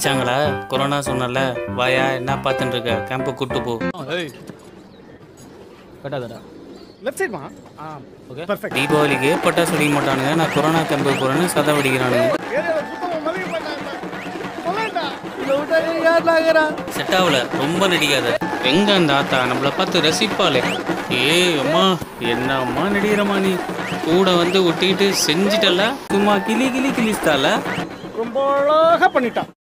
அடிச்சாங்களா corona சொன்னல வாயா என்ன பார்த்துட்டு இருக்க கேம்பை கூட்டு போ. கட்டாதடா. லெஃப்ட் சைட் ஆ ஓகே தீபாவளிக்கு பட்டாசு வெடிக்க மாட்டானுங்க. நான் கொரோனா கேம்புக்கு போறேன்னு சதம் வெடிக்கிறானுங்க செட் ஆகல. ரொம்ப நடிக்காத. எங்க அந்த ஆத்தா? நம்மள பார்த்து ரசிப்பாளே. ஏய் அம்மா என்ன அம்மா நீ? கூட வந்து ஒட்டிக்கிட்டு செஞ்சிட்டல சும்மா கிளி கிளி கிளிஸ்தால ரொம்ப அழகா பண்ணிட்டான்.